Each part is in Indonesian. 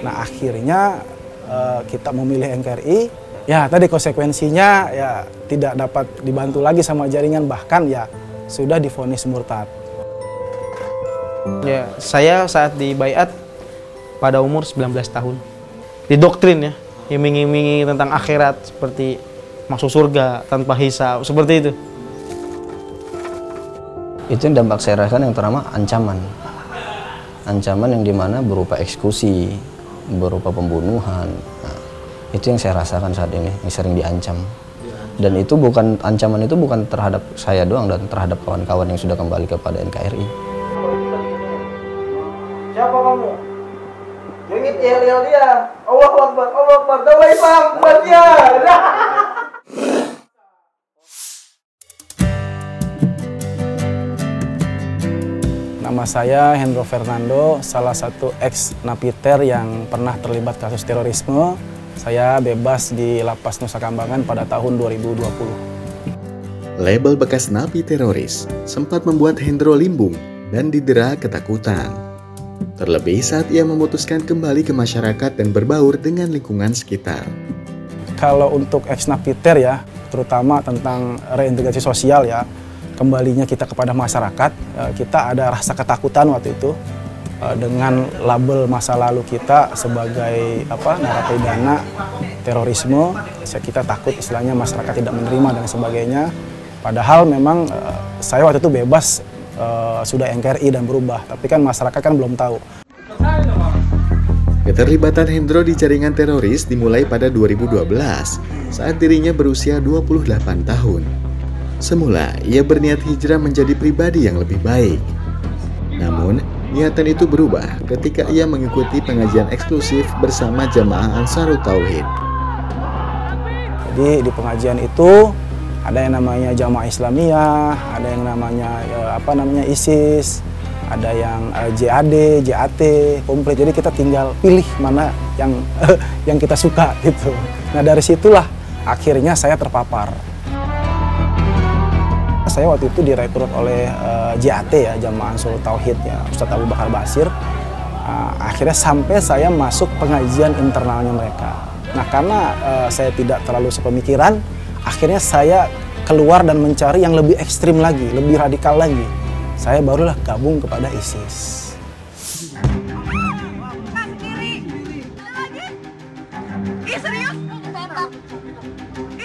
Nah akhirnya uh, kita memilih NKRI, ya tadi konsekuensinya ya tidak dapat dibantu lagi sama jaringan bahkan ya sudah difonis murtad. Ya, saya saat di bayat pada umur 19 tahun. Didoktrin ya, iming-imingi tentang akhirat seperti masuk surga tanpa hisab, seperti itu. Itu yang dampak saya rasakan yang pertama ancaman. Ancaman yang di mana berupa eksekusi, berupa pembunuhan. Nah, itu yang saya rasakan saat ini, yang sering diancam. Dan itu bukan ancaman itu bukan terhadap saya doang dan terhadap kawan-kawan yang sudah kembali kepada NKRI. Siapa kamu? Yang yel dia. Allah Akbar, Allah Akbar. Dawa Islam, buatnya. Nama saya Hendro Fernando, salah satu ex napiter yang pernah terlibat kasus terorisme. Saya bebas di Lapas Nusa Kambangan pada tahun 2020. Label bekas napi teroris sempat membuat Hendro limbung dan didera ketakutan. Terlebih saat ia memutuskan kembali ke masyarakat dan berbaur dengan lingkungan sekitar. Kalau untuk ex napiter ya, terutama tentang reintegrasi sosial ya, kembalinya kita kepada masyarakat, eh, kita ada rasa ketakutan waktu itu eh, dengan label masa lalu kita sebagai apa narapidana terorisme, kita takut istilahnya masyarakat tidak menerima dan sebagainya. Padahal memang eh, saya waktu itu bebas sudah NKRI dan berubah, tapi kan masyarakat kan belum tahu. Keterlibatan Hendro di jaringan teroris dimulai pada 2012 saat dirinya berusia 28 tahun. Semula, ia berniat hijrah menjadi pribadi yang lebih baik. Namun, niatan itu berubah ketika ia mengikuti pengajian eksklusif bersama jamaah Ansarut Tauhid. Jadi di pengajian itu ada yang namanya jamaah Islamiyah, ada yang namanya ya, apa namanya ISIS, ada yang uh, JAD, JAT, komplit. Jadi kita tinggal pilih mana yang yang kita suka gitu. Nah dari situlah akhirnya saya terpapar saya waktu itu direkrut oleh uh, eh, JAT ya, Jamaah Ansur Tauhid ya, Ustadz Abu Bakar Basir. Uh, akhirnya sampai saya masuk pengajian internalnya mereka. Nah karena uh, saya tidak terlalu sepemikiran, akhirnya saya keluar dan mencari yang lebih ekstrim lagi, lebih radikal lagi. Saya barulah gabung kepada ISIS.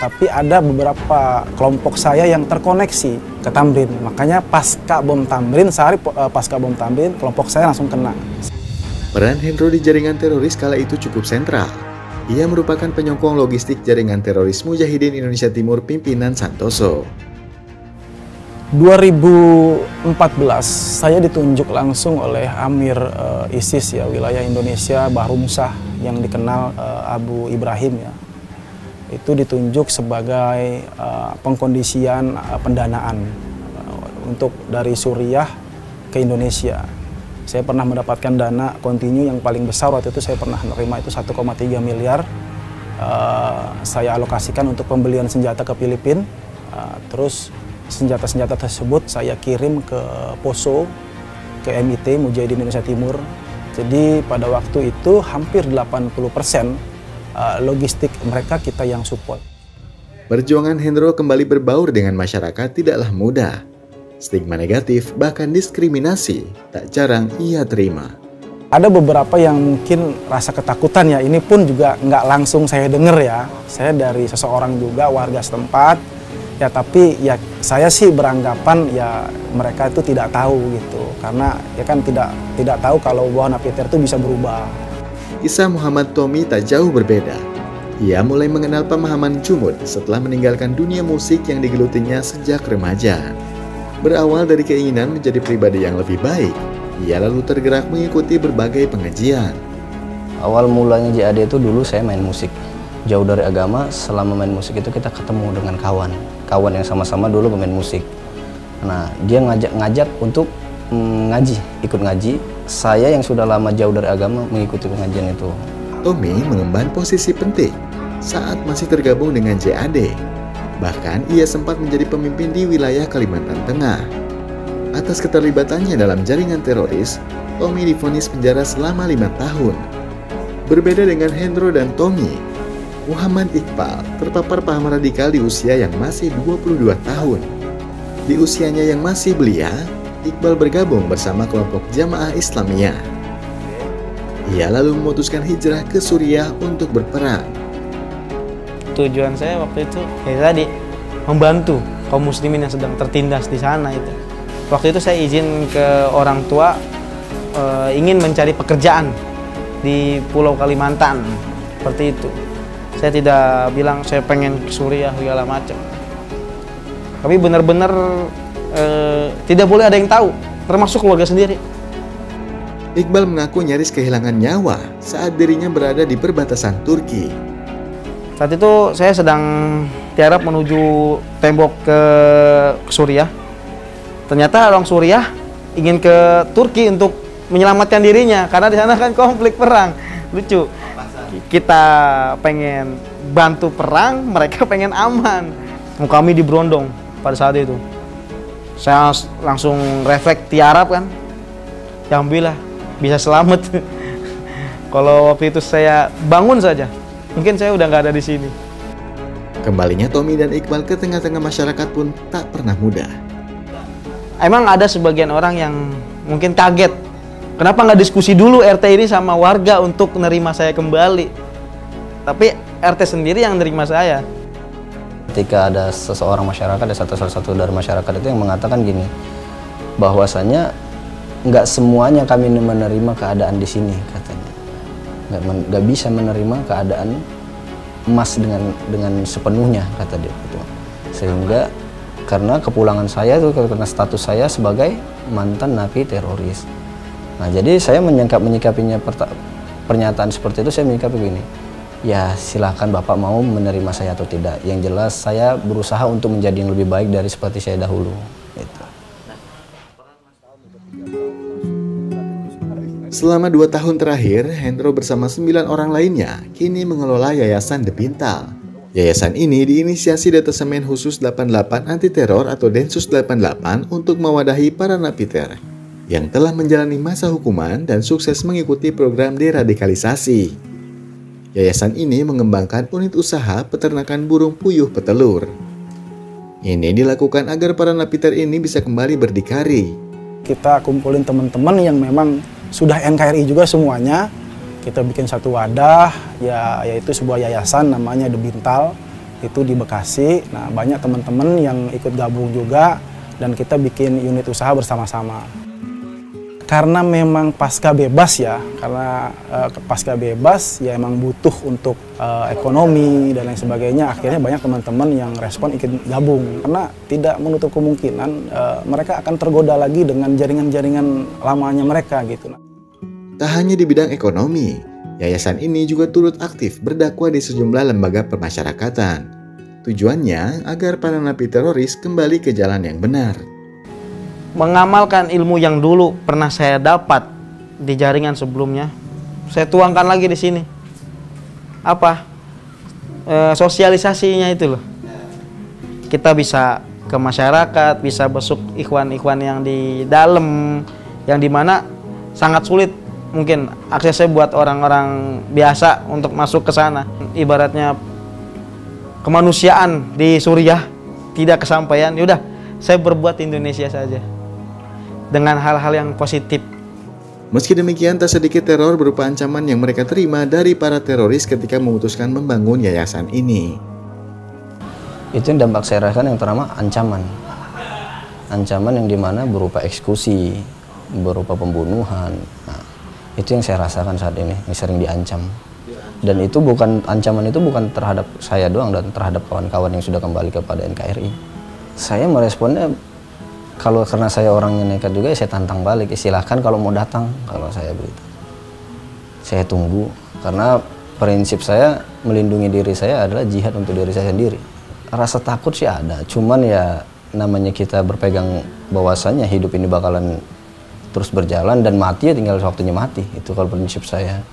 Tapi ada beberapa kelompok saya yang terkoneksi ke Tamrin. Makanya pasca bom Tamrin, sehari eh, pasca bom Tamrin, kelompok saya langsung kena. Peran Hendro di jaringan teroris kala itu cukup sentral. Ia merupakan penyokong logistik jaringan teroris Mujahidin Indonesia Timur pimpinan Santoso. 2014 saya ditunjuk langsung oleh Amir uh, ISIS ya wilayah Indonesia Bahrumsah yang dikenal uh, Abu Ibrahim ya itu ditunjuk sebagai uh, pengkondisian uh, pendanaan uh, untuk dari Suriah ke Indonesia. Saya pernah mendapatkan dana kontinu yang paling besar waktu itu saya pernah menerima itu 1,3 miliar. Uh, saya alokasikan untuk pembelian senjata ke Filipina. Uh, terus senjata-senjata tersebut saya kirim ke Poso, ke MIT Mujahidin Indonesia Timur. Jadi pada waktu itu hampir 80 persen uh, logistik mereka kita yang support. Perjuangan Hendro kembali berbaur dengan masyarakat tidaklah mudah. Stigma negatif bahkan diskriminasi tak jarang ia terima. Ada beberapa yang mungkin rasa ketakutan ya, ini pun juga nggak langsung saya dengar ya. Saya dari seseorang juga warga setempat, ya tapi ya saya sih beranggapan ya mereka itu tidak tahu gitu. Karena ya kan tidak tidak tahu kalau bahwa Napiter itu bisa berubah kisah Muhammad Tommy tak jauh berbeda. Ia mulai mengenal pemahaman jumud setelah meninggalkan dunia musik yang digelutinya sejak remaja. Berawal dari keinginan menjadi pribadi yang lebih baik, ia lalu tergerak mengikuti berbagai pengajian. Awal mulanya JAD itu dulu saya main musik. Jauh dari agama, selama main musik itu kita ketemu dengan kawan. Kawan yang sama-sama dulu pemain musik. Nah, dia ngajak-ngajak untuk mm, ngaji, ikut ngaji saya yang sudah lama jauh dari agama mengikuti pengajian itu. Tommy mengemban posisi penting saat masih tergabung dengan JAD. Bahkan ia sempat menjadi pemimpin di wilayah Kalimantan Tengah. Atas keterlibatannya dalam jaringan teroris, Tommy difonis penjara selama lima tahun. Berbeda dengan Hendro dan Tommy, Muhammad Iqbal terpapar paham radikal di usia yang masih 22 tahun. Di usianya yang masih belia, Iqbal bergabung bersama kelompok Jamaah Islamiyah. Ia lalu memutuskan hijrah ke Suriah untuk berperang. Tujuan saya waktu itu ya tadi membantu kaum muslimin yang sedang tertindas di sana itu. Waktu itu saya izin ke orang tua e, ingin mencari pekerjaan di Pulau Kalimantan seperti itu. Saya tidak bilang saya pengen ke Suriah segala macam. Tapi benar-benar e, tidak boleh ada yang tahu, termasuk keluarga sendiri. Iqbal mengaku nyaris kehilangan nyawa saat dirinya berada di perbatasan Turki. Saat itu saya sedang tiarap menuju tembok ke, ke Suriah Ternyata orang Suriah ingin ke Turki untuk menyelamatkan dirinya karena di sana kan konflik perang. Lucu. Kita pengen bantu perang, mereka pengen aman. Kami di Brondong pada saat itu. Saya langsung refleks tiarap kan. Ya alhamdulillah bisa selamat. Kalau waktu itu saya bangun saja, mungkin saya udah nggak ada di sini. Kembalinya Tommy dan Iqbal ke tengah-tengah masyarakat pun tak pernah mudah emang ada sebagian orang yang mungkin kaget kenapa nggak diskusi dulu RT ini sama warga untuk menerima saya kembali tapi RT sendiri yang menerima saya ketika ada seseorang masyarakat ada satu salah satu dari masyarakat itu yang mengatakan gini bahwasanya nggak semuanya kami menerima keadaan di sini katanya nggak nggak bisa menerima keadaan emas dengan dengan sepenuhnya kata dia gitu. sehingga karena kepulangan saya itu karena status saya sebagai mantan napi teroris. Nah, jadi saya menyangkap menyikapinya pernyataan seperti itu saya menyikapi begini. Ya, silakan Bapak mau menerima saya atau tidak. Yang jelas saya berusaha untuk menjadi yang lebih baik dari seperti saya dahulu. Itu. Selama dua tahun terakhir, Hendro bersama sembilan orang lainnya kini mengelola Yayasan The Pintal Yayasan ini diinisiasi Detasemen Khusus 88 Anti Teror atau Densus 88 untuk mewadahi para napiter yang telah menjalani masa hukuman dan sukses mengikuti program deradikalisasi. Yayasan ini mengembangkan unit usaha peternakan burung puyuh petelur. Ini dilakukan agar para napiter ini bisa kembali berdikari. Kita kumpulin teman-teman yang memang sudah NKRI juga semuanya, kita bikin satu wadah ya yaitu sebuah yayasan namanya The Bintal itu di Bekasi. Nah, banyak teman-teman yang ikut gabung juga dan kita bikin unit usaha bersama-sama. Karena memang pasca bebas ya, karena uh, pasca bebas ya emang butuh untuk uh, ekonomi dan lain sebagainya. Akhirnya banyak teman-teman yang respon ikut gabung karena tidak menutup kemungkinan uh, mereka akan tergoda lagi dengan jaringan-jaringan lamanya mereka gitu. Tak hanya di bidang ekonomi, yayasan ini juga turut aktif berdakwah di sejumlah lembaga permasyarakatan. Tujuannya agar para napi teroris kembali ke jalan yang benar. Mengamalkan ilmu yang dulu pernah saya dapat di jaringan sebelumnya, saya tuangkan lagi di sini. Apa? E, sosialisasinya itu loh. Kita bisa ke masyarakat, bisa besuk ikhwan-ikhwan yang di dalam, yang di mana sangat sulit mungkin aksesnya buat orang-orang biasa untuk masuk ke sana. Ibaratnya kemanusiaan di Suriah tidak kesampaian, yaudah saya berbuat Indonesia saja dengan hal-hal yang positif. Meski demikian, tak sedikit teror berupa ancaman yang mereka terima dari para teroris ketika memutuskan membangun yayasan ini. Itu yang dampak saya rasakan yang pertama ancaman. Ancaman yang di mana berupa eksekusi, berupa pembunuhan. Nah, itu yang saya rasakan saat ini yang sering diancam dan itu bukan ancaman itu bukan terhadap saya doang dan terhadap kawan-kawan yang sudah kembali kepada NKRI saya meresponnya kalau karena saya orangnya nekat juga ya saya tantang balik. Ya silahkan kalau mau datang kalau saya begitu saya tunggu. Karena prinsip saya melindungi diri saya adalah jihad untuk diri saya sendiri. Rasa takut sih ada. Cuman ya namanya kita berpegang bahwasannya hidup ini bakalan terus berjalan dan mati ya tinggal waktunya mati. Itu kalau prinsip saya